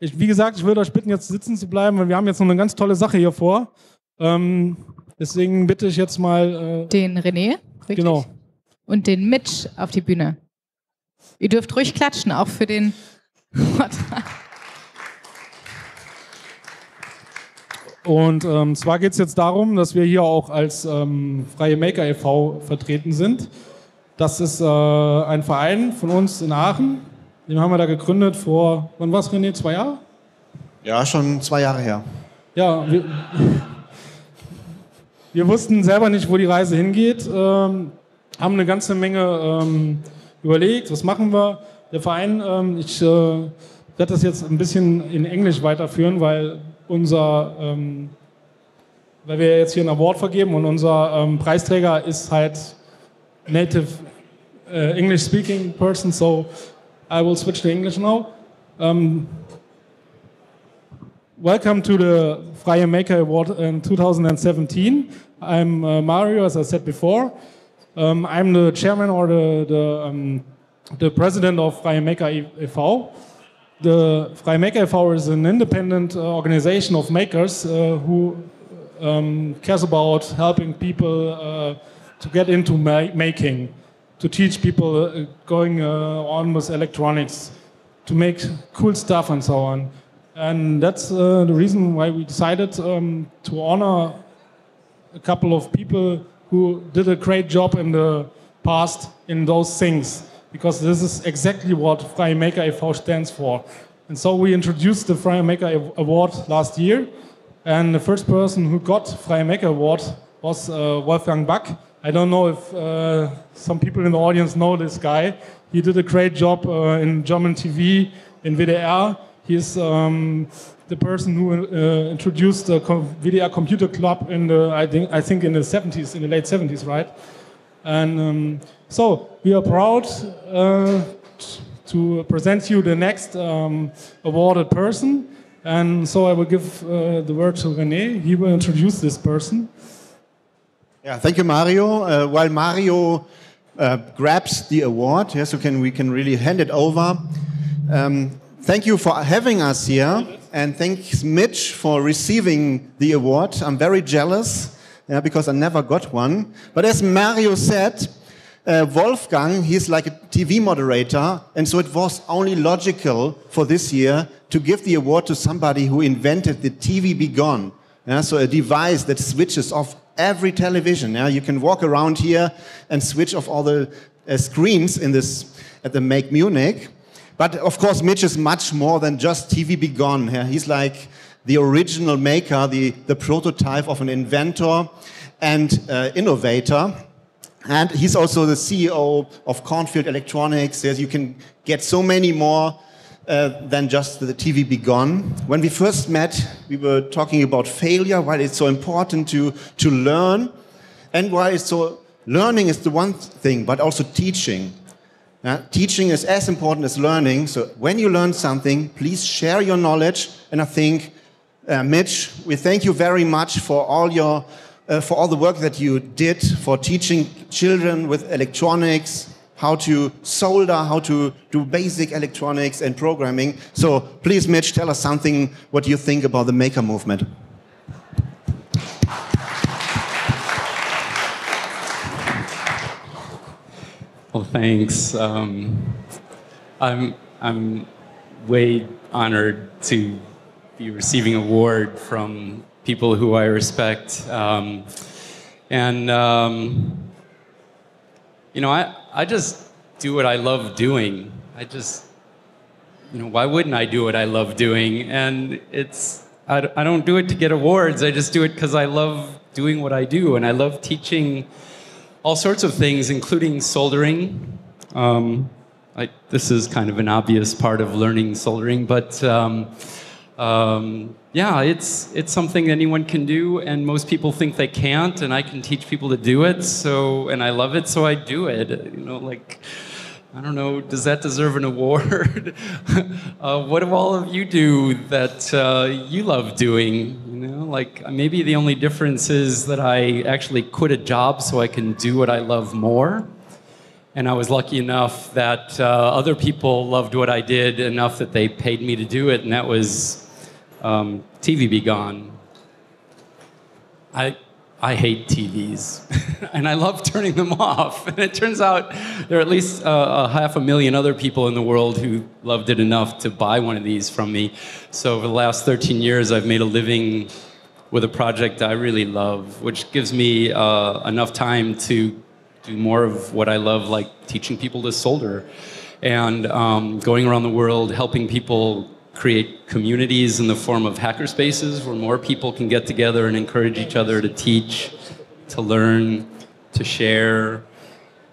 ich, wie gesagt, ich würde euch bitten, jetzt sitzen zu bleiben, weil wir haben jetzt noch eine ganz tolle Sache hier vor. Ähm, deswegen bitte ich jetzt mal. Äh, den René, richtig? Genau. Und den Mitch auf die Bühne. Ihr dürft ruhig klatschen, auch für den. Und ähm, zwar geht es jetzt darum, dass wir hier auch als ähm, Freie Maker e.V. vertreten sind. Das ist äh, ein Verein von uns in Aachen. Den haben wir da gegründet vor, wann war es, René? Zwei Jahre? Ja, schon zwei Jahre her. Ja, wir, wir wussten selber nicht, wo die Reise hingeht, ähm, haben eine ganze Menge ähm, überlegt, was machen wir. Der Verein, ähm, ich äh, werde das jetzt ein bisschen in Englisch weiterführen, weil unser, ähm, weil wir jetzt hier einen Award vergeben und unser ähm, Preisträger ist halt native uh, English speaking person, so I will switch to English now. Um, welcome to the Freie Maker Award in 2017. I'm uh, Mario, as I said before. Um, I'm the chairman or the, the, um, the president of Freie Maker e.V. The Freie Maker e.V. is an independent uh, organization of makers uh, who um, cares about helping people uh, to get into ma making to teach people uh, going uh, on with electronics, to make cool stuff and so on. And that's uh, the reason why we decided um, to honor a couple of people who did a great job in the past in those things, because this is exactly what Freie Maker e.V. stands for. And so we introduced the Freie Maker Award last year, and the first person who got Freie Maker Award was uh, Wolfgang Back, I don't know if uh, some people in the audience know this guy. He did a great job uh, in German TV, in WDR. He's um, the person who uh, introduced the WDR Computer Club in the, I think, I think in the 70s, in the late 70s, right? And um, so we are proud uh, to present you the next um, awarded person. And so I will give uh, the word to René. He will introduce this person. Yeah, thank you, Mario. Uh, while Mario uh, grabs the award, yeah, so can we can really hand it over. Um, thank you for having us here, and thanks Mitch for receiving the award. I'm very jealous, yeah, because I never got one. But as Mario said, uh, Wolfgang, he's like a TV moderator, and so it was only logical for this year to give the award to somebody who invented the TV-B-Gone. Yeah, so a device that switches off every television. Yeah? You can walk around here and switch off all the uh, screens in this at the Make Munich. But of course, Mitch is much more than just TV-B-Gone. Yeah? He's like the original maker, the, the prototype of an inventor and uh, innovator. And he's also the CEO of Cornfield Electronics. There's, you can get so many more uh, than just the TV-B-Gone. When we first met, we were talking about failure, why it's so important to, to learn, and why it's so learning is the one thing, but also teaching. Uh, teaching is as important as learning. So when you learn something, please share your knowledge. And I think, uh, Mitch, we thank you very much for all your uh, for all the work that you did for teaching children with electronics, how to solder, how to do basic electronics and programming. So please, Mitch, tell us something what you think about the maker movement. Well, thanks. Um, I'm, I'm way honored to be receiving award from people who I respect. Um, and, um, you know, I, I just do what I love doing. I just, you know, why wouldn't I do what I love doing? And it's, I, I don't do it to get awards. I just do it because I love doing what I do. And I love teaching all sorts of things, including soldering. Um, I, this is kind of an obvious part of learning soldering, but um, um, yeah, it's it's something anyone can do, and most people think they can't, and I can teach people to do it. So, and I love it, so I do it. You know, like. I don't know, does that deserve an award? uh, what do all of you do that uh, you love doing? You know, like maybe the only difference is that I actually quit a job so I can do what I love more. And I was lucky enough that uh, other people loved what I did enough that they paid me to do it, and that was um, TV-B-Gone. I, I hate TVs, and I love turning them off. And it turns out there are at least uh, a half a million other people in the world who loved it enough to buy one of these from me. So over the last 13 years, I've made a living with a project I really love, which gives me uh, enough time to do more of what I love, like teaching people to solder and um, going around the world helping people create communities in the form of hackerspaces where more people can get together and encourage each other to teach, to learn, to share,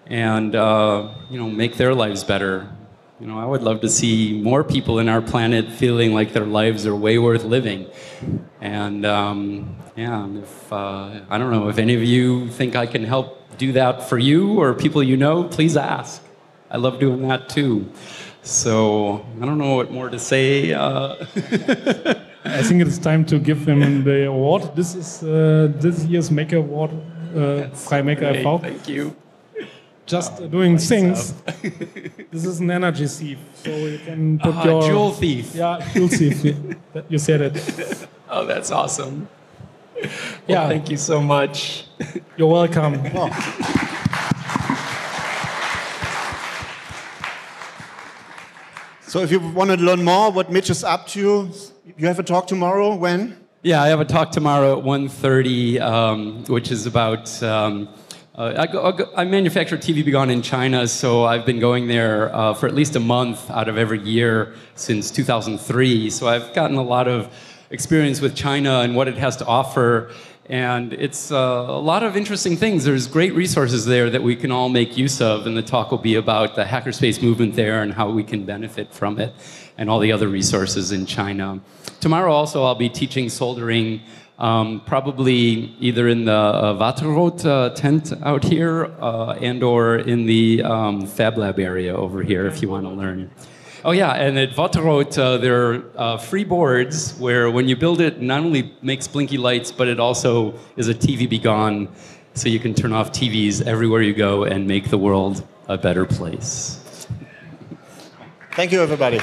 and uh, you know make their lives better. You know, I would love to see more people in our planet feeling like their lives are way worth living. And um, yeah, if uh, I don't know if any of you think I can help do that for you or people you know, please ask. I love doing that too. So I don't know what more to say. Uh, I think it's time to give him the award. This is uh, this year's Maker Award, uh, Freie Maker great, e.V. Thank you. Just doing things. this is an energy thief, so you can put Ah, your Joule thief. Yeah, Joule thief. You said it. Oh, that's awesome. Well, Yeah. Thank you so much. You're welcome. So if you want to learn more what Mitch is up to, you have a talk tomorrow. When? Yeah, I have a talk tomorrow at 1.30, um, which is about... Um, uh, I, go, I, go, I manufacture TV-B-Gone in China, so I've been going there uh, for at least a month out of every year since 2003. So I've gotten a lot of experience with China and what it has to offer. And it's uh, a lot of interesting things. There's great resources there that we can all make use of, and the talk will be about the hackerspace movement there and how we can benefit from it, and all the other resources in China. Tomorrow also I'll be teaching soldering, um, probably either in the uh, Watterott uh, tent out here, uh, and or in the um, Fab Lab area over here if you want to learn. Oh yeah, and at Watterott, uh, there are uh, free boards where when you build it, not only makes blinky lights, but it also is a TV-B-Gone, so you can turn off TVs everywhere you go and make the world a better place. Thank you, everybody.